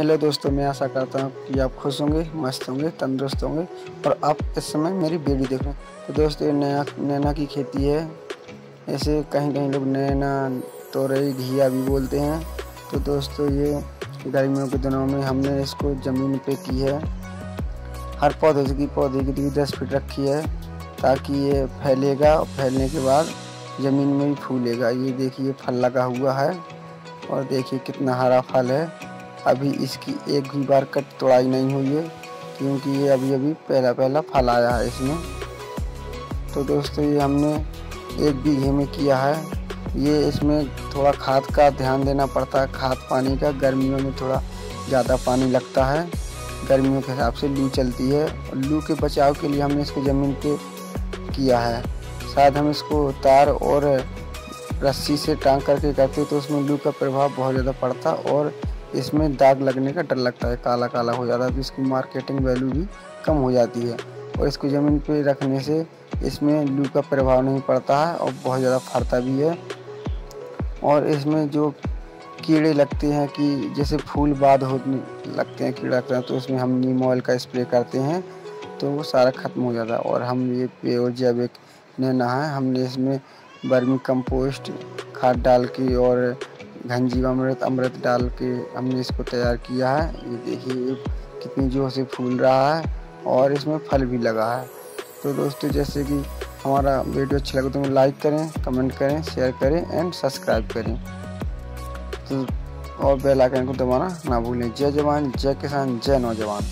Hello दोस्तों, मैं आशा करता हूँ कि आप खुश होंगे, मस्त होंगे, तंदुरुस्त होंगे और आप इस समय मेरी वीडियो देख रहे हैं। तो दोस्तों, ये नया, नैना की खेती है। ऐसे कहीं कहीं लोग नैना, तोरई, घिया भी बोलते हैं। तो दोस्तों, ये गर्मियों के दिनों में हमने इसको ज़मीन पे की है। हर पौधे की पौधे की दूरी दस फीट रखी है ताकि ये फैलेगा और फैलने के बाद ज़मीन में भी फूलेगा। ये देखिए, फल लगा हुआ है और देखिए कितना हरा फल है। अभी इसकी एक भी बार कट तोड़ाई नहीं हुई है, क्योंकि ये अभी अभी पहला पहला फल आया है इसमें। तो दोस्तों, ये हमने एक बीघे में किया है। ये इसमें थोड़ा खाद का ध्यान देना पड़ता है। खाद पानी का, गर्मियों में थोड़ा ज़्यादा पानी लगता है। गर्मियों के हिसाब से लू चलती है। और लू के बचाव के लिए हमने इसको ज़मीन पे किया है। शायद हम इसको तार और रस्सी से टांग करके करते तो उसमें लू का प्रभाव बहुत ज़्यादा पड़ता और इसमें दाग लगने का डर लगता है काला काला हो जाता है तो इसकी मार्केटिंग वैल्यू भी कम हो जाती है। और इसको ज़मीन पर रखने से इसमें लू का प्रभाव नहीं पड़ता है और बहुत ज़्यादा फरता भी है। और इसमें जो कीड़े लगते हैं कि जैसे फूल बाद होने लगते हैं, कीड़ा लगते हैं तो उसमें हम नीम ऑयल का स्प्रे करते हैं तो वो सारा ख़त्म हो जाता है। और हम ये प्योर जैविक नैना है हमने इसमें बर्मी कंपोस्ट खाद डाल के और घनजीवामृत अमृत डाल के हमने इसको तैयार किया है। ये देखिए कितनी ज़ोर से फूल रहा है और इसमें फल भी लगा है। तो दोस्तों, जैसे कि हमारा वीडियो अच्छा लगे तो लाइक करें, कमेंट करें, शेयर करें एंड सब्सक्राइब करें। तो और बेल आइकन को दबाना ना भूलें। जय जवान, जय किसान, जय नौजवान।